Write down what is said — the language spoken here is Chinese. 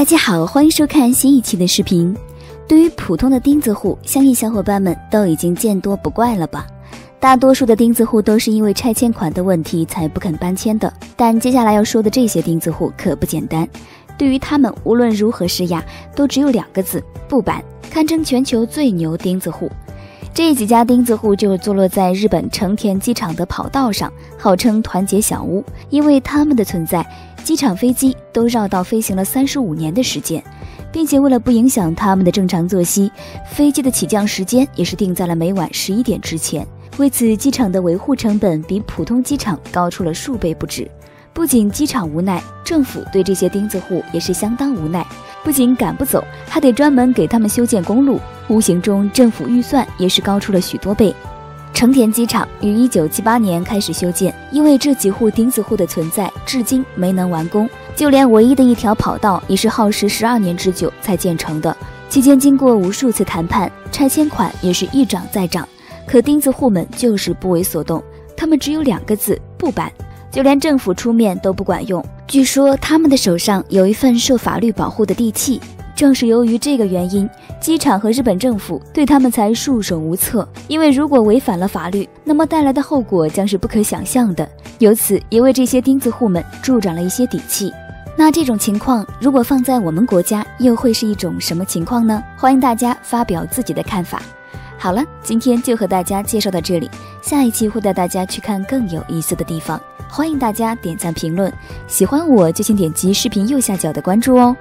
大家好，欢迎收看新一期的视频。对于普通的钉子户，相信小伙伴们都已经见多不怪了吧？大多数的钉子户都是因为拆迁款的问题才不肯搬迁的。但接下来要说的这些钉子户可不简单，对于他们无论如何施压，都只有两个字：不搬，堪称全球最牛钉子户。这几家钉子户就坐落在日本成田机场的跑道上，号称“团结小屋”。因为他们的存在，机场飞机都绕道飞行了三十五年的时间，并且为了不影响他们的正常作息，飞机的起降时间也是定在了每晚十一点之前。为此，机场的维护成本比普通机场高出了数倍不止。不仅机场无奈，政府对这些钉子户也是相当无奈。不仅赶不走，还得专门给他们修建公路，无形中政府预算也是高出了许多倍。成田机场于一九七八年开始修建，因为这几户钉子户的存在，至今没能完工。就连唯一的一条跑道也是耗时十二年之久才建成的。期间经过无数次谈判，拆迁款也是一涨再涨，可钉子户们就是不为所动。他们只有两个字：不搬。就连政府出面都不管用。据说他们的手上有一份受法律保护的地契，正是由于这个原因，机场和日本政府对他们才束手无策。因为如果违反了法律，那么带来的后果将是不可想象的。由此也为这些钉子户们助长了一些底气。那这种情况如果放在我们国家，又会是一种什么情况呢？欢迎大家发表自己的看法。好了，今天就和大家介绍到这里，下一期会带大家去看更有意思的地方。欢迎大家点赞评论，喜欢我就请点击视频右下角的关注哦。